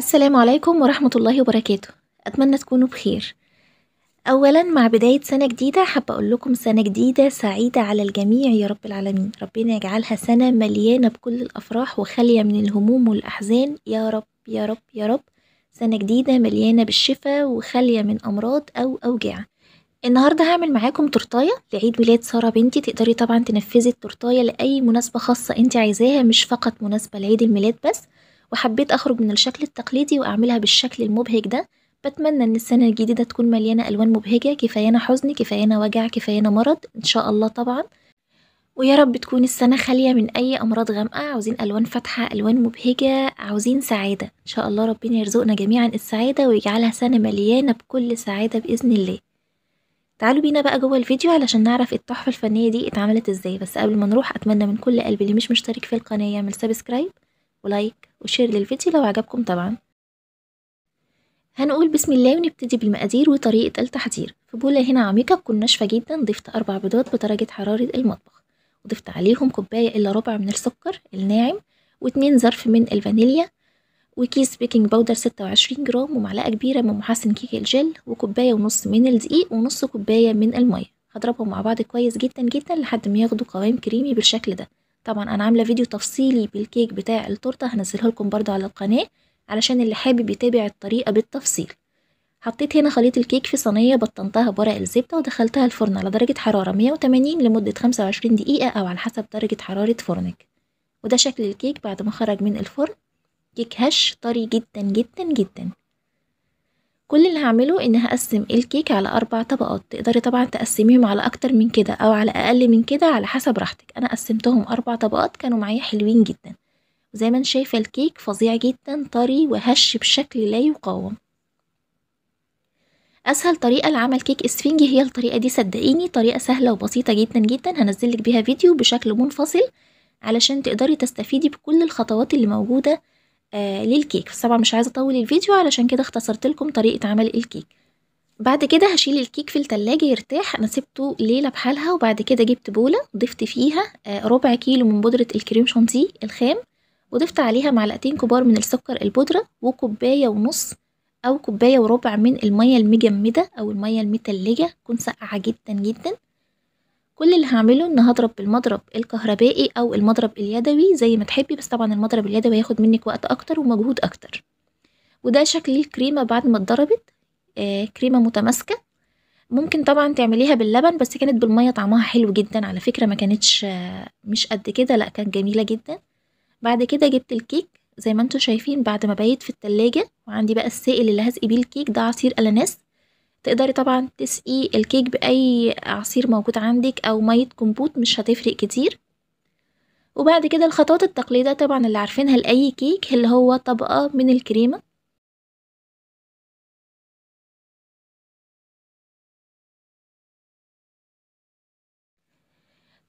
السلام عليكم ورحمة الله وبركاته. أتمنى تكونوا بخير. أولا مع بداية سنة جديدة حابة أقول لكم سنة جديدة سعيدة على الجميع يا رب العالمين. ربنا يجعلها سنة مليانة بكل الأفراح وخالية من الهموم والأحزان. يا رب يا رب يا رب. سنة جديدة مليانة بالشفاء وخالية من أمراض أو أوجاع. النهاردة هعمل معاكم تورتاية لعيد ميلاد سارة بنتي. تقدري طبعا تنفذي التورتاية لأي مناسبة خاصة انت عايزاها مش فقط مناسبة لعيد الميلاد بس. وحبيت أخرج من الشكل التقليدي وأعملها بالشكل المبهج ده. بتمنى إن السنة الجديدة تكون مليانة ألوان مبهجة كفايانا حزن كفايانا وجع كفايانا مرض إن شاء الله طبعا. ويا رب تكون السنة خالية من أي أمراض غامقة. عاوزين ألوان فاتحة ألوان مبهجة عاوزين سعادة. إن شاء الله ربنا يرزقنا جميعا السعادة ويجعلها سنة مليانة بكل سعادة بإذن الله. تعالوا بينا بقى جوه الفيديو علشان نعرف التحفة الفنية دي اتعملت إزاي. بس قبل ما نروح أتمنى من كل قلبي اللي مش مشترك في القناة يعمل سبسكرايب و like و share للفيديو لو عجبكم طبعا. هنقول بسم الله ونبتدي بالمقادير وطريقة التحضير. في بولة هنا عميقة تكون ناشفة جدا ضفت أربع بيضات بدرجة حرارة المطبخ. وضفت عليهم كوباية إلا ربع من السكر الناعم واتنين ظرف من الفانيليا وكيس baking powder ستة وعشرين جرام ومعلقة كبيرة من محسن cake ال gel وكوباية ونص من الدقيق ونص كوباية من المية. هضربهم مع بعض كويس جدا جدا لحد ما ياخدوا قوام كريمي بالشكل ده. طبعا أنا عاملة فيديو تفصيلي بالكيك بتاع التورتة هنزله لكم برضو على القناة علشان اللي حابب يتابع الطريقة بالتفصيل. حطيت هنا خليط الكيك في صينية بطنتها بورق الزبدة ودخلتها الفرن على درجة حرارة 180 لمدة 25 دقيقة أو على حسب درجة حرارة فرنك. وده شكل الكيك بعد ما خرج من الفرن. كيك هش طري جدا جدا جدا. كل اللي هعمله ان هقسم الكيك على أربع طبقات تقدري طبعا تقسميهم على أكتر من كده أو على أقل من كده على حسب راحتك. أنا قسمتهم أربع طبقات كانوا معايا حلوين جدا. وزي ما انت شايفة الكيك فظيع جدا طري وهش بشكل لا يقاوم. أسهل طريقة لعمل كيك اسفنجي هي الطريقة دي صدقيني طريقة سهلة وبسيطة جدا جدا. هنزلك بيها فيديو بشكل منفصل علشان تقدري تستفيدي بكل الخطوات اللي موجودة آه للكيك. بس طبعا مش عايزة أطول الفيديو علشان كده اختصرت لكم طريقة عمل الكيك. بعد كده هشيل الكيك في التلاجة يرتاح. أنا سبته ليلة بحالها وبعد كده جبت بولة ضفت فيها آه ربع كيلو من بودرة الكريم شانتيه الخام وضفت عليها معلقتين كبار من السكر البودرة وكوباية ونص أو كوباية وربع من المية المجمدة أو المية المتلجة. تكون ساقعة جدا جدا. كل اللي هعمله إن هضرب بالمضرب الكهربائي أو المضرب اليدوي زي ما تحبي بس طبعا المضرب اليدوي هياخد منك وقت أكتر ومجهود أكتر. وده شكل الكريمة بعد ما اتضربت آه كريمة متماسكة. ممكن طبعا تعمليها باللبن بس كانت بالمية طعمها حلو جدا على فكرة ما كانتش آه مش قد كده لأ كانت جميلة جدا. بعد كده جبت الكيك زي ما أنتم شايفين بعد ما بيت في التلاجة وعندي بقى السائل اللي هسقي بيه الكيك ده عصير أناناس. تقدري طبعا تسقي الكيك بأي عصير موجود عندك أو مية كمبوت مش هتفرق كتير. وبعد كده الخطوات التقليدية طبعا اللي عارفينها لأي كيك اللي هو طبقة من الكريمة.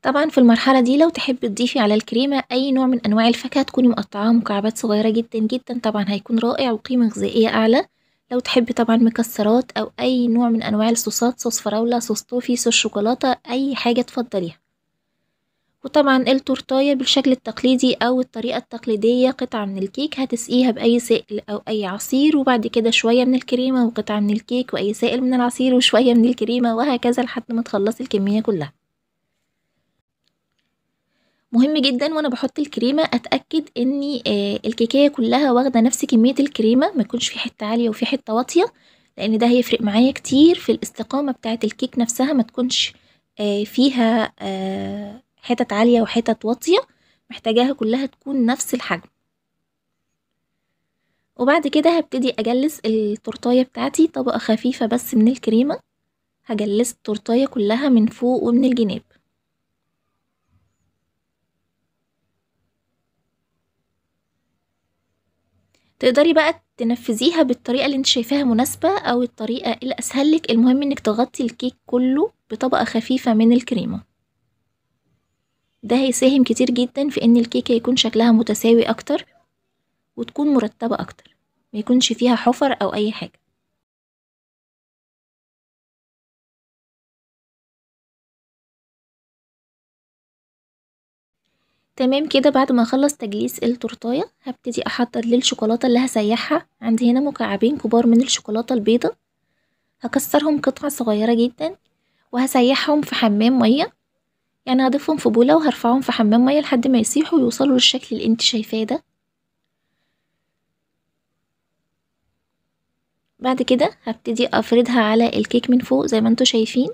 طبعا في المرحلة دي لو تحبي تضيفي على الكريمة أي نوع من أنواع الفاكهة تكوني مقطعاها مكعبات صغيرة جدا جدا. طبعا هيكون رائع وقيمة غذائية أعلى. لو تحبي طبعا مكسرات أو أي نوع من أنواع الصوصات صوص فراولة صوص توفي صوص شوكولاتة أي حاجة تفضليها. وطبعا التورتاية بالشكل التقليدي أو الطريقة التقليدية قطعة من الكيك هتسقيها بأي سائل أو أي عصير وبعد كده شوية من الكريمة وقطعة من الكيك وأي سائل من العصير وشوية من الكريمة وهكذا لحد ما تخلصي الكمية كلها. مهم جدا وأنا بحط الكريمة أتأكد ان الكيكيه كلها واخدة نفس كمية الكريمة ما يكونش في حتة عالية وفي حتة واطية لأن ده هيفرق معايا كتير في الاستقامة بتاعة الكيك نفسها ما تكونش فيها حتت عالية وحتت واطية محتاجاها كلها تكون نفس الحجم. وبعد كده هبتدي أجلس التورتاية بتاعتي طبقة خفيفة بس من الكريمة هجلس التورتاية كلها من فوق ومن الجناب. تقدري بقى تنفذيها بالطريقة اللي انت شايفاها مناسبة أو الطريقة اللي أسهل لك. المهم إنك تغطي الكيك كله بطبقة خفيفة من الكريمة. ده هيساهم كتير جدا في إن الكيكة يكون شكلها متساوي أكتر وتكون مرتبة أكتر ما يكونش فيها حفر أو أي حاجة. تمام كده بعد ما أخلص تجليس التورتاية هبتدي أحضر للشوكولاته اللي هسيحها. عندي هنا مكعبين كبار من الشوكولاتة البيضة. هكسرهم قطع صغيرة جدا وهسيحهم في حمام مية. يعني هضيفهم في بولة وهرفعهم في حمام مية لحد ما يسيحوا ويوصلوا للشكل اللي أنت شايفاه ده. بعد كده هبتدي أفردها على الكيك من فوق زي ما أنتوا شايفين.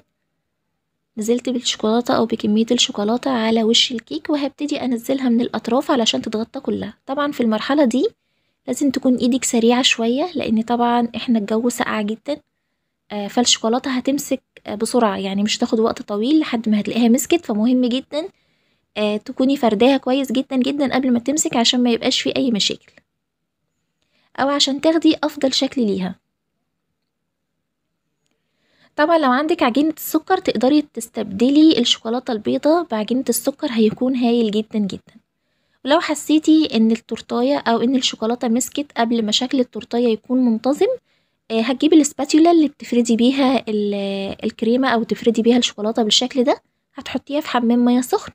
نزلت بالشوكولاتة أو بكمية الشوكولاتة على وش الكيك وهبتدي أنزلها من الأطراف علشان تتغطى كلها. طبعا في المرحلة دي لازم تكون إيدك سريعة شوية لأن طبعا إحنا الجو ساقع جدا آه، فالشوكولاتة هتمسك آه، بسرعة يعني مش تاخد وقت طويل لحد ما هتلاقيها مسكت. فمهم جدا آه، تكوني فرداها كويس جدا جدا قبل ما تمسك عشان ما يبقاش في أي مشاكل. أو عشان تاخدي أفضل شكل ليها. طبعا لو عندك عجينة السكر تقدري تستبدلي الشوكولاتة البيضة بعجينة السكر هيكون هايل جدا جدا. ولو حسيتي إن التورتاية أو إن الشوكولاتة مسكت قبل ما شكل التورتاية يكون منتظم آه، هتجيبي الاسباتيولا اللي بتفردي بيها الكريمة أو تفردي بيها الشوكولاتة بالشكل ده هتحطيها في حمام مية سخن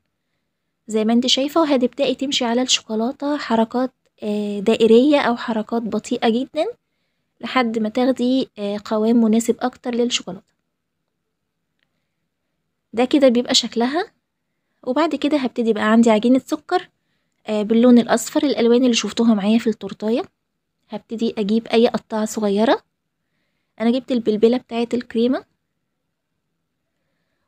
زي ما انت شايفة وهتبدأي تمشي على الشوكولاتة حركات آه، دائرية أو حركات بطيئة جدا لحد ما تاخدي آه، قوام مناسب أكتر للشوكولاتة. ده كده بيبقى شكلها. وبعد كده هبتدي بقى عندي عجينة سكر باللون الأصفر الألوان اللي شفتوها معايا في التورتاية. هبتدي أجيب أي قطعة صغيرة. أنا جبت البلبلة بتاعه الكريمة.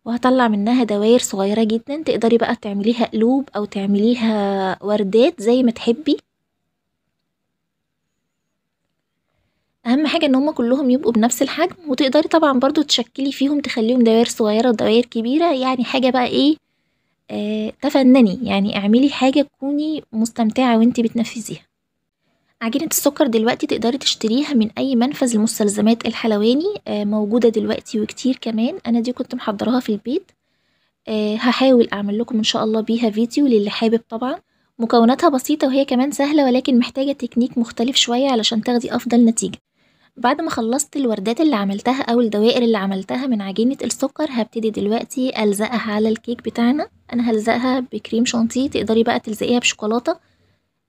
وهطلع منها دواير صغيرة جدا. تقدري بقى تعمليها قلوب أو تعمليها وردات زي ما تحبي. أهم حاجة إن هما كلهم يبقوا بنفس الحجم وتقدري طبعا برضو تشكلي فيهم تخليهم دوائر صغيرة ودوائر كبيرة يعني حاجة بقى إيه آه تفنني يعني اعملي حاجة تكوني مستمتعة وانتي بتنفذيها. عجينة السكر دلوقتي تقدري تشتريها من أي منفذ المستلزمات الحلواني آه موجودة دلوقتي وكتير كمان أنا دي كنت محضراها في البيت آه هحاول أعمل لكم إن شاء الله بيها فيديو للي حابب طبعا. مكوناتها بسيطة وهي كمان سهلة ولكن محتاجة تكنيك مختلف شوية علشان تاخدي أفضل نتيجة. بعد ما خلصت الوردات اللي عملتها أو الدوائر اللي عملتها من عجينة السكر هبتدي دلوقتي ألزقها على الكيك بتاعنا. أنا هلزقها بكريم شانتيه تقدري بقى تلزقيها بشوكولاتة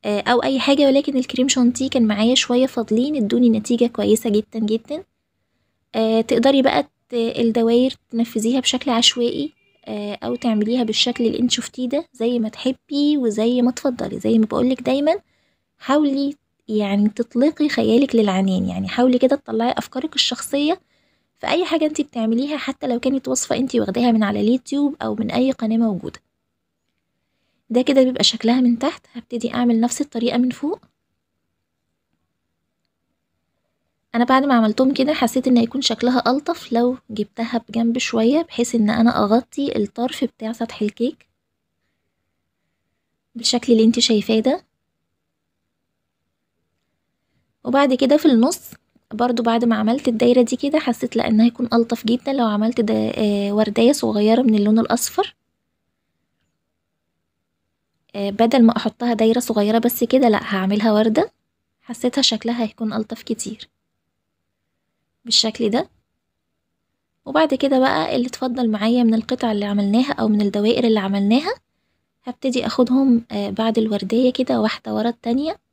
آه، أو أي حاجة ولكن الكريم شانتيه كان معايا شوية فاضلين ادوني نتيجة كويسة جدا جدا. آه، تقدري بقى الدواير تنفذيها بشكل عشوائي آه، أو تعمليها بالشكل اللي أنت شفتيه ده زي ما تحبي وزي ما تفضلي. زي ما بقولك دايما حاولي يعني تطلقي خيالك للعنان يعني حاولي كده تطلعي أفكارك الشخصية في أي حاجة انت بتعمليها حتى لو كانت وصفة انت واخداها من على اليوتيوب أو من أي قناة موجودة. ده كده بيبقى شكلها من تحت. هبتدي أعمل نفس الطريقة من فوق. أنا بعد ما عملتهم كده حسيت إن هيكون شكلها ألطف لو جبتها بجنب شوية بحيث إن أنا أغطي الطرف بتاع سطح الكيك بالشكل اللي انت شايفاه ده. وبعد كده في النص برضو بعد ما عملت الدايرة دي كده حسيت لا انها هيكون ألطف جدا لو عملت ده آه وردية صغيرة من اللون الأصفر. آه، بدل ما أحطها دايرة صغيرة بس كده لأ هعملها وردة. حسيتها شكلها هيكون ألطف كتير. بالشكل ده. وبعد كده بقى اللي اتفضل معايا من القطع اللي عملناها أو من الدوائر اللي عملناها هبتدي أخدهم آه، بعد الوردية كده واحدة ورا التانية.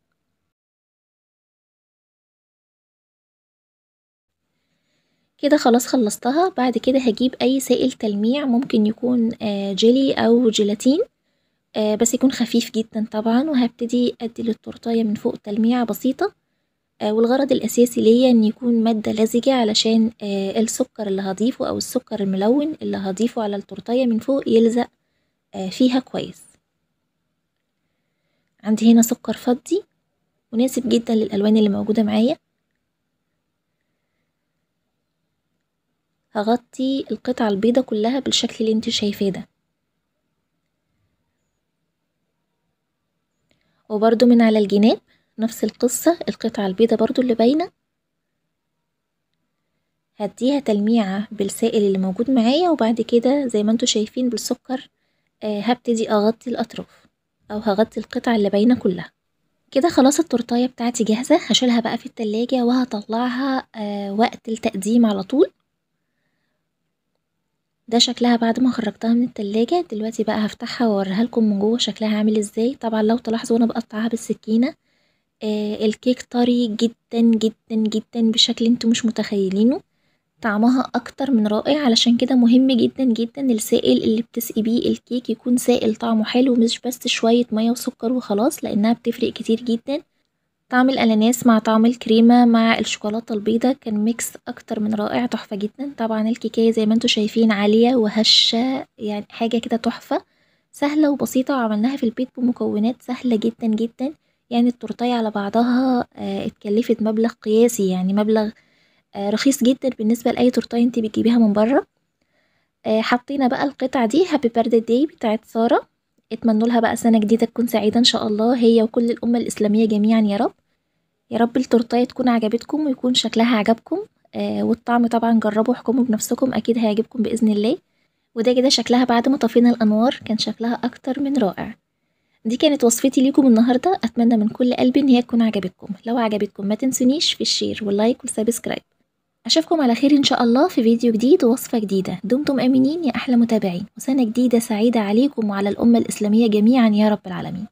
كده خلاص خلصتها. بعد كده هجيب أي سائل تلميع ممكن يكون آه، جيلي أو جيلاتين آه بس يكون خفيف جدا طبعا. وهبتدي أدي للتورتاية من فوق تلميعة بسيطة آه والغرض الأساسي ليا إن يكون مادة لزجة علشان السكر اللي هضيفه أو السكر الملون اللي هضيفه على التورتاية من فوق يلزق فيها كويس. عندي هنا سكر فضي مناسب جدا للألوان اللي موجودة معايا. هغطي القطعة البيضة كلها بالشكل اللي انت شايفاه ده. وبرضو من على الجناب نفس القصة القطعة البيضة برضو اللي باينة. هديها تلميعة بالسائل اللي موجود معايا وبعد كده زي ما أنتوا شايفين بالسكر آه هبتدي أغطي الأطراف أو هغطي القطع اللي باينة كلها. كده خلاص التورتاية بتاعتي جاهزة هشيلها بقى في التلاجة وهطلعها آه وقت التقديم على طول. ده شكلها بعد ما خرجتها من التلاجة. دلوقتي بقى هفتحها وأوريها لكم من جوه شكلها عامل إزاي. طبعا لو تلاحظوا أنا بقطعها بالسكينة. آه الكيك طري جدا جدا جدا بشكل أنتوا مش متخيلينه. طعمها أكتر من رائع. علشان كده مهم جدا جدا السائل اللي بتسقي بيه الكيك يكون سائل طعمه حلو مش بس شوية مية وسكر وخلاص لأنها بتفرق كتير جدا. طعم الأناناس مع طعم الكريمة مع الشوكولاتة البيضة كان mix أكتر من رائع تحفة جدا. طبعا الكيكاية زي ما أنتوا شايفين عالية وهشة يعني حاجة كده تحفة. سهلة وبسيطة وعملناها في البيت بمكونات سهلة جدا جدا. يعني التورتاية على بعضها آه اتكلفت مبلغ قياسي يعني مبلغ آه رخيص جدا بالنسبة لأي تورتاية انتي بتجيبيها من برا آه حطينا بقى القطعة دي happy birthday دي بتاعت سارة. اتمنوا لها بقى سنة جديدة تكون سعيدة إن شاء الله هي وكل الأمة الإسلامية جميعا يا رب. يا رب التورتاية تكون عجبتكم ويكون شكلها عجبكم آه والطعم طبعا جربوا احكموا بنفسكم أكيد هيعجبكم بإذن الله. وده كده شكلها بعد ما طفينا الأنوار كان شكلها أكتر من رائع. دي كانت وصفتي ليكم النهارده أتمنى من كل قلبي إن هي تكون عجبتكم. لو عجبتكم ما تنسونيش في ال share وال like وال subscribe. أشوفكم على خير إن شاء الله في فيديو جديد ووصفة جديدة. دمتم آمنين يا أحلى متابعين. وسنة جديدة سعيدة عليكم وعلى الأمة الإسلامية جميعا يا رب العالمين.